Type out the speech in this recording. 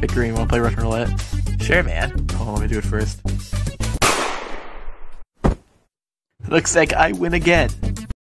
Pick green. Want to play Russian roulette? Sure, man. Hold on, let me do it first. Looks like I win again.